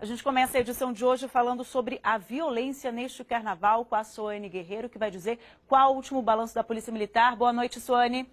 A gente começa a edição de hoje falando sobre a violência neste carnaval com a Soane Guerreiro, que vai dizer qual o último balanço da Polícia Militar. Boa noite, Soane.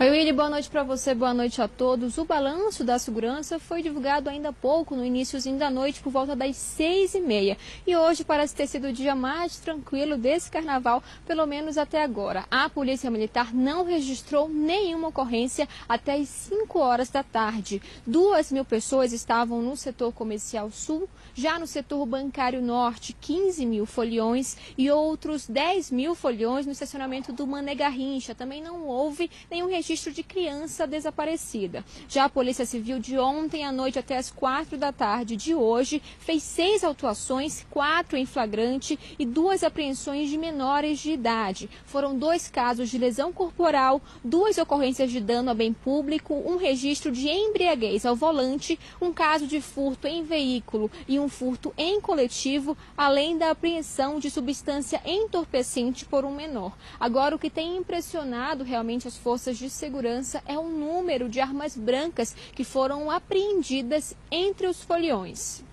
Oi, Willy, boa noite para você, boa noite a todos. O balanço da segurança foi divulgado ainda há pouco, no iníciozinho da noite, por volta das seis e meia. E hoje parece ter sido o dia mais tranquilo desse carnaval, pelo menos até agora. A Polícia Militar não registrou nenhuma ocorrência até as 5 horas da tarde. Duas mil pessoas estavam no setor comercial sul, já no setor bancário norte, 15 mil foliões e outros 10 mil foliões no estacionamento do Mané Garrincha. Também não houve nenhum registro registro de criança desaparecida. Já a Polícia Civil, de ontem à noite até as quatro da tarde de hoje, fez seis autuações, quatro em flagrante e duas apreensões de menores de idade. Foram dois casos de lesão corporal, duas ocorrências de dano a bem público, um registro de embriaguez ao volante, um caso de furto em veículo e um furto em coletivo, além da apreensão de substância entorpecente por um menor. Agora, o que tem impressionado realmente as forças de segurança é o número de armas brancas que foram apreendidas entre os foliões.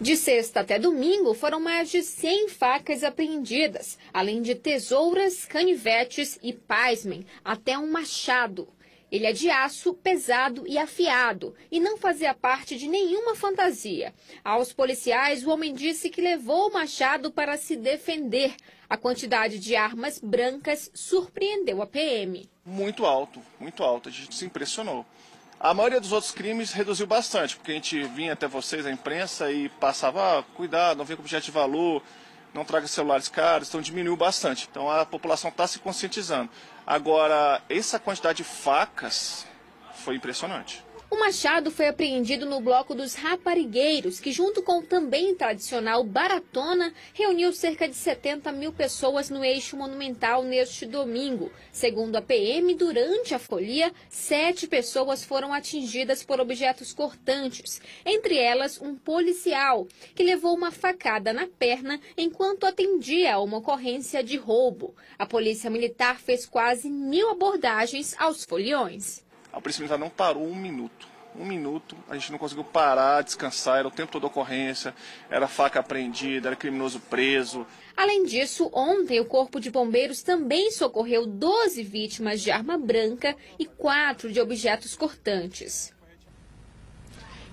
De sexta até domingo, foram mais de 100 facas apreendidas, além de tesouras, canivetes e, pasmem, até um machado. Ele é de aço, pesado e afiado e não fazia parte de nenhuma fantasia. Aos policiais, o homem disse que levou o machado para se defender. A quantidade de armas brancas surpreendeu a PM. Muito alto, muito alto. A gente se impressionou. A maioria dos outros crimes reduziu bastante, porque a gente vinha até vocês, a imprensa, e passava, ah, cuidado, não vem com objeto de valor, não traga celulares caros, então diminuiu bastante. Então a população está se conscientizando. Agora, essa quantidade de facas foi impressionante. O machado foi apreendido no bloco dos raparigueiros, que junto com o também tradicional Baratona, reuniu cerca de 70 mil pessoas no eixo monumental neste domingo. Segundo a PM, durante a folia, sete pessoas foram atingidas por objetos cortantes, entre elas um policial, que levou uma facada na perna enquanto atendia a uma ocorrência de roubo. A polícia militar fez quase mil abordagens aos foliões. A Polícia Militar não parou um minuto. Um minuto, a gente não conseguiu parar, descansar, era o tempo todo ocorrência, era faca apreendida, era criminoso preso. Além disso, ontem o Corpo de Bombeiros também socorreu 12 vítimas de arma branca e 4 de objetos cortantes.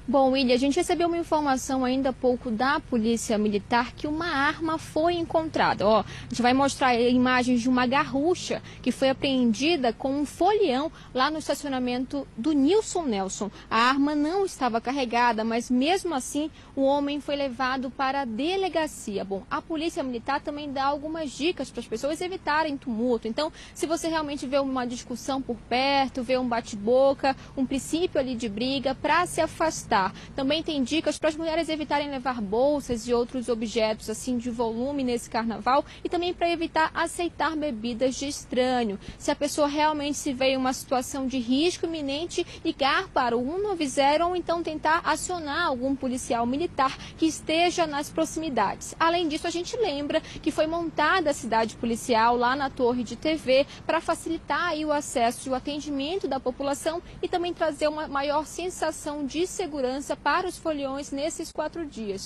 Bom, William, a gente recebeu uma informação ainda há pouco da Polícia Militar que uma arma foi encontrada. Ó, a gente vai mostrar imagens de uma garrucha que foi apreendida com um folião lá no estacionamento do Nilson Nelson. A arma não estava carregada, mas mesmo assim o homem foi levado para a delegacia. Bom, a Polícia Militar também dá algumas dicas para as pessoas evitarem tumulto. Então, se você realmente vê uma discussão por perto, vê um bate-boca, um princípio ali de briga, para se afastar também tem dicas para as mulheres evitarem levar bolsas e outros objetos assim de volume nesse carnaval e também para evitar aceitar bebidas de estranho. Se a pessoa realmente se vê em uma situação de risco iminente, ligar para o 190 ou então tentar acionar algum policial militar que esteja nas proximidades. Além disso, a gente lembra que foi montada a cidade policial lá na torre de TV para facilitar o acesso e o atendimento da população e também trazer uma maior sensação de segurança segurança para os foliões nesses quatro dias.